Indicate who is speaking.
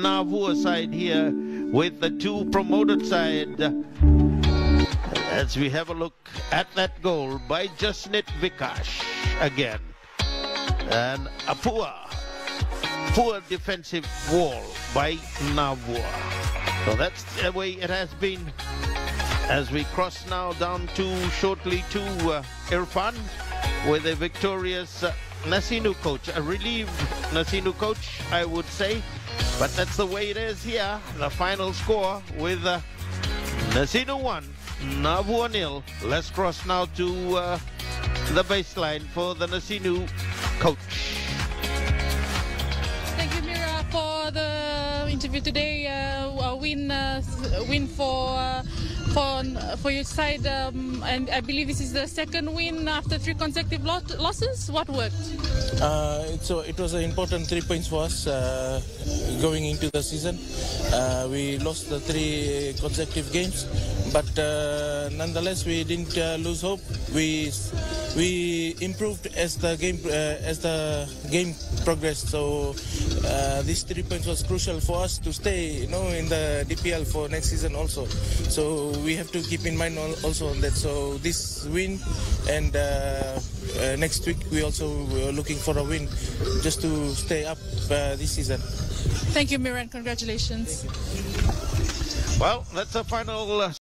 Speaker 1: Navua side here with the two promoted side. As we have a look at that goal by Jasnit Vikash again. And a poor, poor defensive wall by Navua. So that's the way it has been as we cross now down to shortly to uh, Irfan with a victorious uh, Nasinu coach, a relieved Nasinu coach, I would say. But that's the way it is here. The final score with uh, Nasinu 1, Navua nil. Let's cross now to uh, the baseline for the Nasinu coach.
Speaker 2: Thank you, Mira, for the interview today. Uh, a win, uh, win for for for your side, um, and I believe this is the second win after three consecutive lot- losses. What worked?
Speaker 3: Uh, so it was an important three points for us uh, going into the season. Uh, we lost the three consecutive games, but uh, nonetheless we didn't uh, lose hope. We we improved as the game uh, as the game progressed. So uh, these three points was crucial for us to stay, you know, in the DPL for next season also. So we have to keep in mind also on that. So this win and uh, uh, next week we also uh, looking for a win just to stay up uh, this season.
Speaker 2: Thank you, Mira, and congratulations.
Speaker 1: Well, that's the final uh,